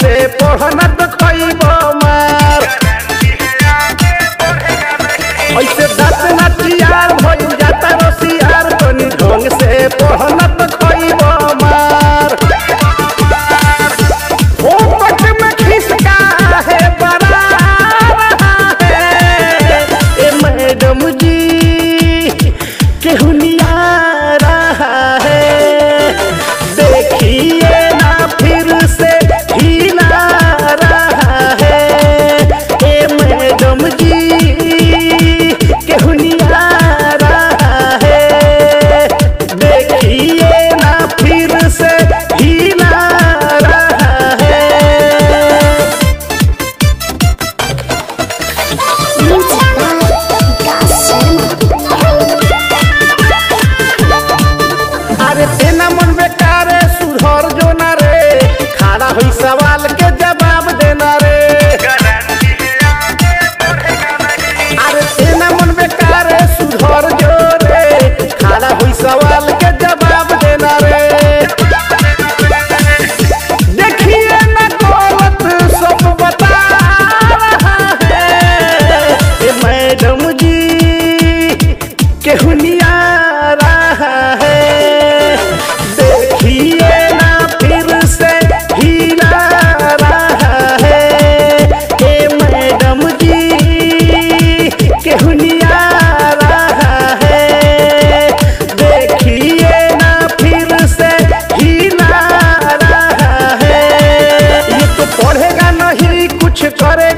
से पढ़ना করে